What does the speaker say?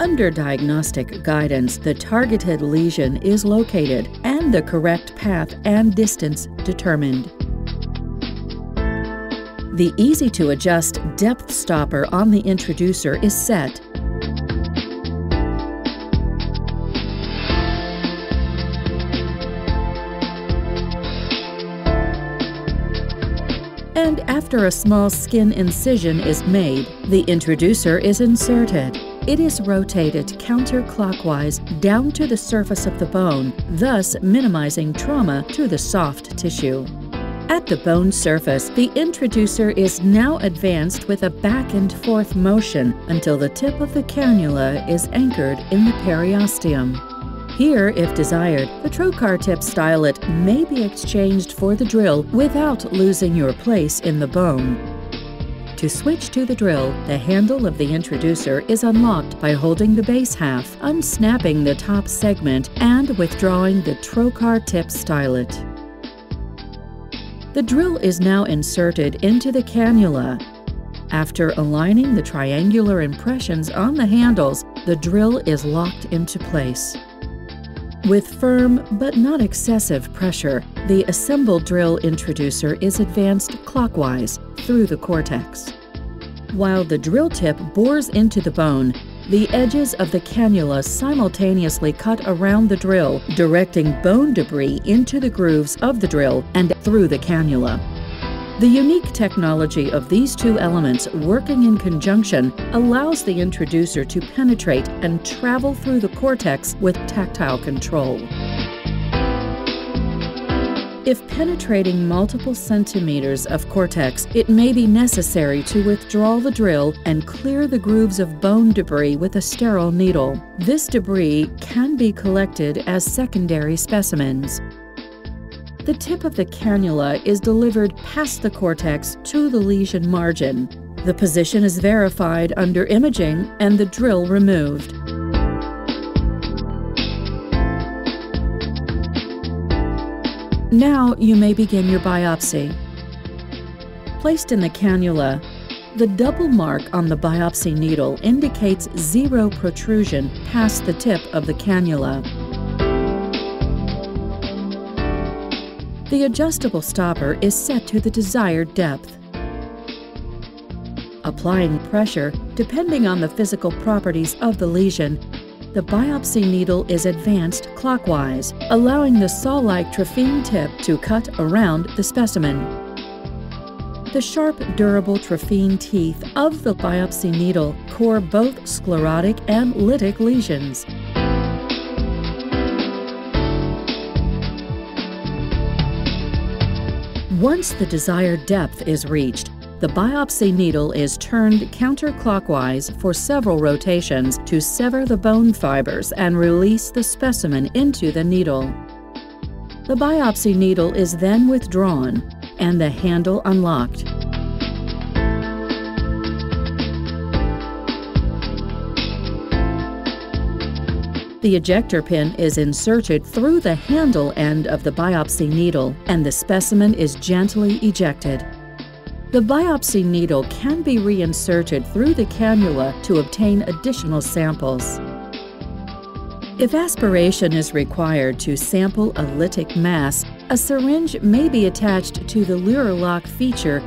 Under diagnostic guidance, the targeted lesion is located and the correct path and distance determined. The easy to adjust depth stopper on the introducer is set and after a small skin incision is made, the introducer is inserted. It is rotated counterclockwise down to the surface of the bone, thus minimizing trauma to the soft tissue. At the bone surface, the introducer is now advanced with a back and forth motion until the tip of the cannula is anchored in the periosteum. Here, if desired, the trocar tip stylet may be exchanged for the drill without losing your place in the bone. To switch to the drill, the handle of the introducer is unlocked by holding the base half, unsnapping the top segment, and withdrawing the trocar tip stylet. The drill is now inserted into the cannula. After aligning the triangular impressions on the handles, the drill is locked into place. With firm but not excessive pressure, the assembled drill introducer is advanced clockwise through the cortex. While the drill tip bores into the bone, the edges of the cannula simultaneously cut around the drill, directing bone debris into the grooves of the drill and through the cannula. The unique technology of these two elements working in conjunction allows the introducer to penetrate and travel through the cortex with tactile control. If penetrating multiple centimeters of cortex, it may be necessary to withdraw the drill and clear the grooves of bone debris with a sterile needle. This debris can be collected as secondary specimens. The tip of the cannula is delivered past the cortex to the lesion margin. The position is verified under imaging and the drill removed. Now you may begin your biopsy. Placed in the cannula, the double mark on the biopsy needle indicates zero protrusion past the tip of the cannula. The adjustable stopper is set to the desired depth. Applying pressure, depending on the physical properties of the lesion, the biopsy needle is advanced clockwise, allowing the saw-like trephine tip to cut around the specimen. The sharp, durable trephine teeth of the biopsy needle core both sclerotic and lytic lesions. Once the desired depth is reached, the biopsy needle is turned counterclockwise for several rotations to sever the bone fibers and release the specimen into the needle. The biopsy needle is then withdrawn and the handle unlocked. The ejector pin is inserted through the handle end of the biopsy needle and the specimen is gently ejected. The biopsy needle can be reinserted through the cannula to obtain additional samples. If aspiration is required to sample a lytic mass, a syringe may be attached to the Luer lock feature